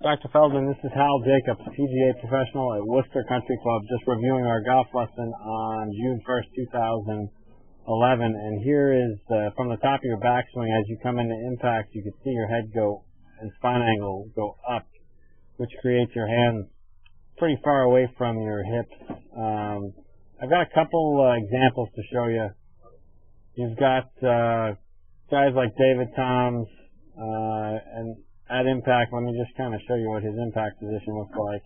Dr. Feldman, this is Hal Jacobs, PGA professional at Worcester Country Club, just reviewing our golf lesson on June 1st, 2011. And here is, uh, from the top of your backswing, as you come into impact, you can see your head go and spine angle go up, which creates your hands pretty far away from your hips. Um, I've got a couple uh, examples to show you. You've got uh, guys like David Toms, uh, and at impact, let me just kind of show you what his impact position looks like.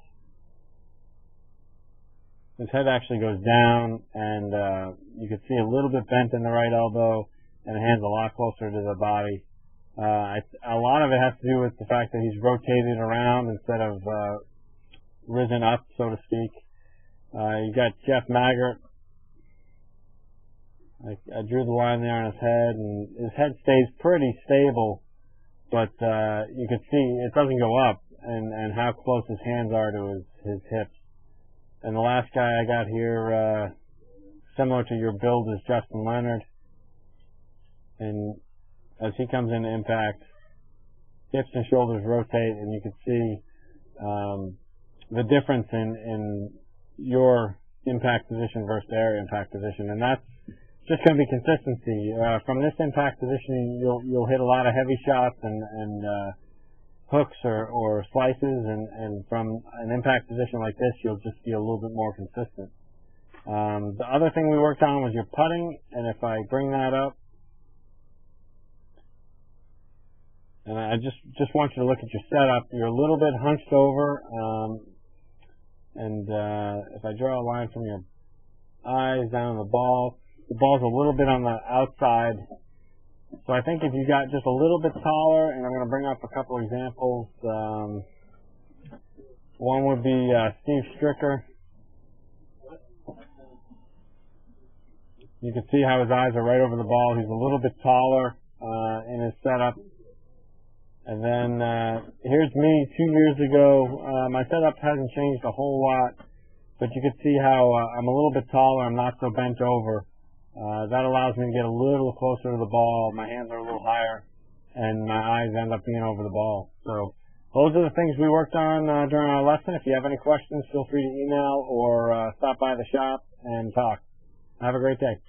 His head actually goes down, and uh, you can see a little bit bent in the right elbow, and the hand's a lot closer to the body. Uh, a lot of it has to do with the fact that he's rotated around instead of uh, risen up, so to speak. Uh, you got Jeff Maggert. I, I drew the line there on his head, and his head stays pretty stable but uh, you can see it doesn't go up, and and how close his hands are to his his hips. And the last guy I got here, uh, similar to your build, is Justin Leonard. And as he comes into impact, hips and shoulders rotate, and you can see um, the difference in in your impact position versus their impact position, and that's just going to be consistency. Uh, from this impact position, you'll you'll hit a lot of heavy shots and and uh, hooks or, or slices, and and from an impact position like this, you'll just be a little bit more consistent. Um, the other thing we worked on was your putting, and if I bring that up, and I just just want you to look at your setup. You're a little bit hunched over, um, and uh, if I draw a line from your eyes down the ball, the ball's a little bit on the outside. So I think if you got just a little bit taller, and I'm going to bring up a couple examples. Um, one would be uh, Steve Stricker. You can see how his eyes are right over the ball. He's a little bit taller uh, in his setup. And then uh, here's me two years ago. Uh, my setup hasn't changed a whole lot, but you can see how uh, I'm a little bit taller. I'm not so bent over. Uh, that allows me to get a little closer to the ball. My hands are a little higher, and my eyes end up being over the ball. So those are the things we worked on uh, during our lesson. If you have any questions, feel free to email or uh, stop by the shop and talk. Have a great day.